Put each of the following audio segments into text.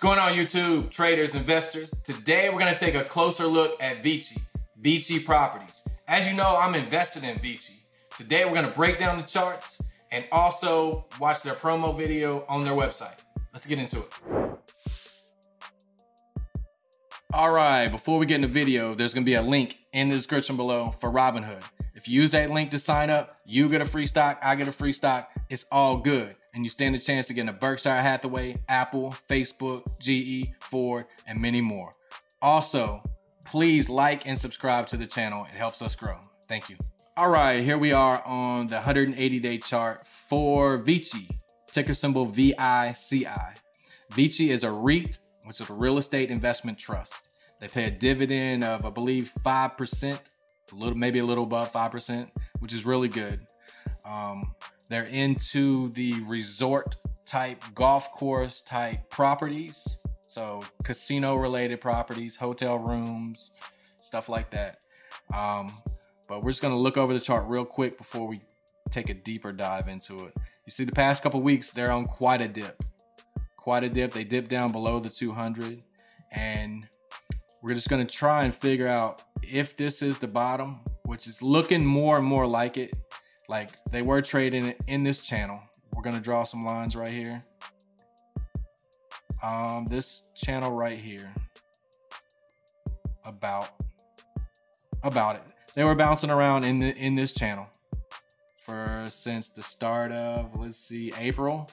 going on YouTube, traders, investors? Today we're gonna take a closer look at Vici, Vici Properties. As you know, I'm invested in Vici. Today we're gonna break down the charts and also watch their promo video on their website. Let's get into it. All right, before we get in the video, there's gonna be a link in the description below for Robinhood. If you use that link to sign up, you get a free stock, I get a free stock. It's all good. And you stand a chance to get a Berkshire Hathaway, Apple, Facebook, GE, Ford, and many more. Also, please like and subscribe to the channel. It helps us grow. Thank you. All right, here we are on the 180 day chart for Vici, ticker symbol VICI. Vici is a REIT, which is a real estate investment trust. They pay a dividend of, I believe, 5% a little, maybe a little above 5%, which is really good. Um, they're into the resort type, golf course type properties. So casino related properties, hotel rooms, stuff like that. Um, but we're just gonna look over the chart real quick before we take a deeper dive into it. You see the past couple weeks, they're on quite a dip. Quite a dip. They dipped down below the 200 and we're just gonna try and figure out if this is the bottom, which is looking more and more like it. Like they were trading in this channel. We're gonna draw some lines right here. Um, this channel right here. About about it. They were bouncing around in the in this channel for since the start of let's see April,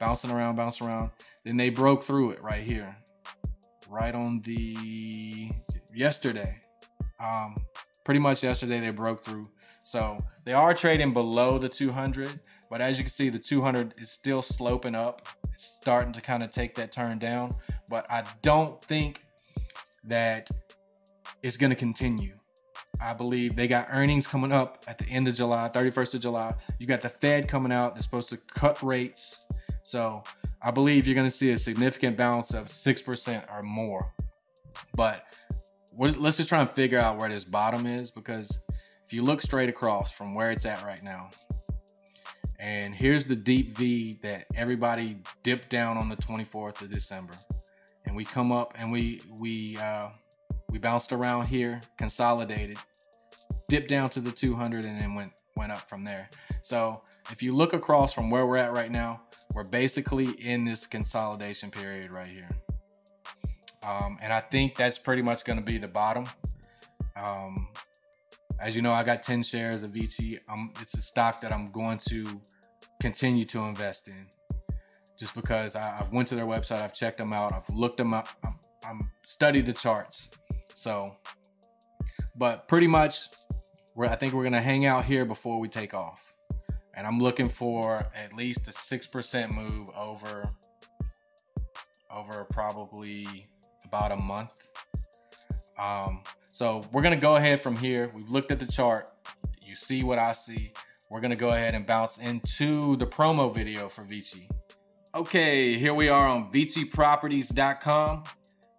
bouncing around, bouncing around. Then they broke through it right here right on the yesterday. Um, pretty much yesterday they broke through. So they are trading below the 200, but as you can see, the 200 is still sloping up. It's starting to kind of take that turn down, but I don't think that it's going to continue. I believe they got earnings coming up at the end of July, 31st of July. You got the Fed coming out. They're supposed to cut rates. So I believe you're going to see a significant bounce of 6% or more. But let's just try and figure out where this bottom is because if you look straight across from where it's at right now, and here's the deep V that everybody dipped down on the 24th of December. And we come up and we we uh, we bounced around here, consolidated, dipped down to the 200 and then went went up from there. So if you look across from where we're at right now, we're basically in this consolidation period right here. Um, and I think that's pretty much going to be the bottom. Um, as you know, I got 10 shares of Vici. It's a stock that I'm going to continue to invest in just because I, have went to their website, I've checked them out, I've looked them up, I'm, I'm studied the charts. So, but pretty much, I think we're going to hang out here before we take off and I'm looking for at least a six percent move over over probably about a month. Um, so we're gonna go ahead from here. We've looked at the chart. You see what I see. We're gonna go ahead and bounce into the promo video for Vici. Okay, here we are on ViciProperties.com.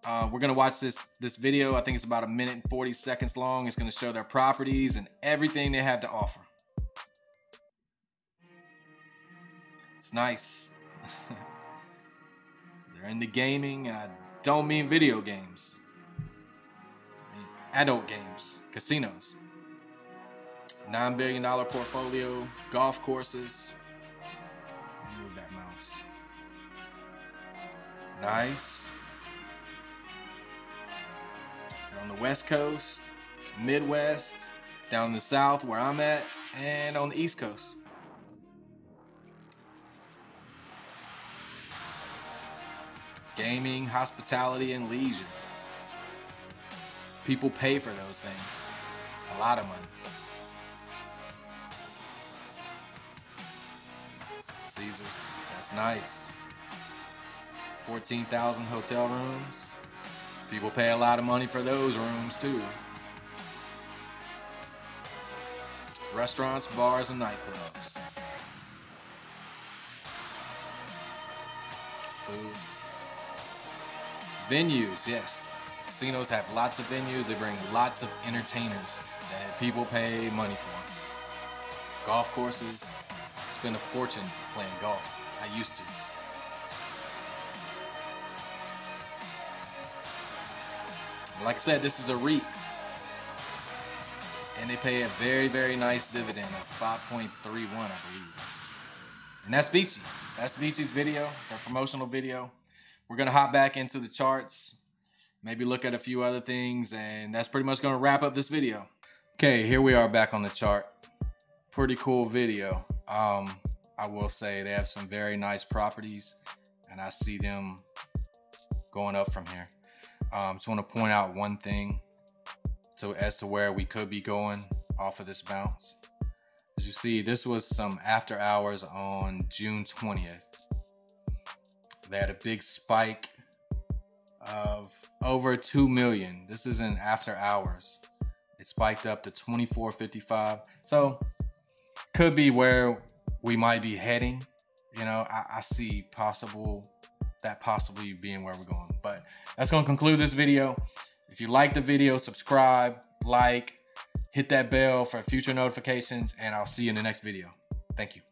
Uh, we're gonna watch this this video. I think it's about a minute and 40 seconds long. It's gonna show their properties and everything they have to offer. It's nice. They're into gaming, and I don't mean video games. Adult games, casinos. $9 billion portfolio, golf courses. Move that mouse. Nice. They're on the West Coast, Midwest, down in the South where I'm at, and on the East Coast. gaming, hospitality, and leisure. People pay for those things. A lot of money. Caesars, that's nice. 14,000 hotel rooms. People pay a lot of money for those rooms too. Restaurants, bars, and nightclubs. Food. Venues, yes. Casinos have lots of venues. They bring lots of entertainers that people pay money for. Golf courses. Spend a fortune playing golf. I used to. Like I said, this is a REIT. And they pay a very, very nice dividend of 5.31, I believe. And that's Vici. That's Vici's video, their promotional video. We're gonna hop back into the charts, maybe look at a few other things, and that's pretty much gonna wrap up this video. Okay, here we are back on the chart. Pretty cool video. Um, I will say they have some very nice properties, and I see them going up from here. Um, just want to point out one thing so as to where we could be going off of this bounce. As you see, this was some after hours on June 20th. They had a big spike of over 2 million. This is in after hours. It spiked up to 24.55. So could be where we might be heading. You know, I, I see possible that possibly being where we're going. But that's going to conclude this video. If you like the video, subscribe, like, hit that bell for future notifications, and I'll see you in the next video. Thank you.